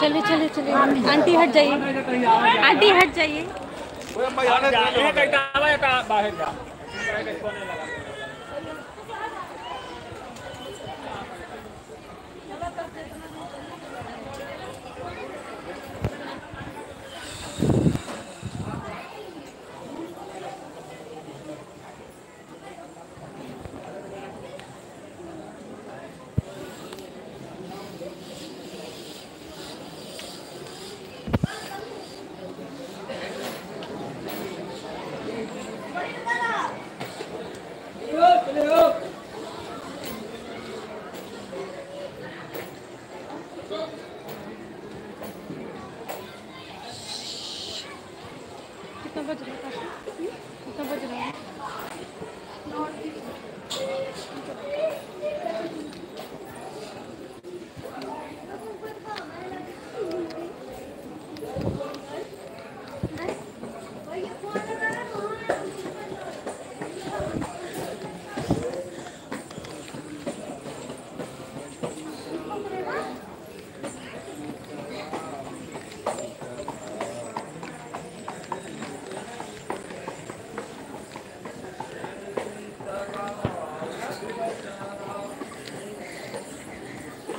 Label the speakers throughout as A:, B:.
A: چلے
B: چلے چلے آنٹی ہٹ جائیے۔ آنٹی ہٹ جائیے۔
C: باہر
B: کتنا بج رہا ہے کتنا بج رہا ہے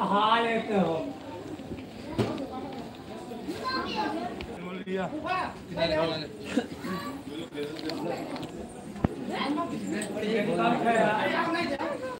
B: ہاں
C: لیتے ہو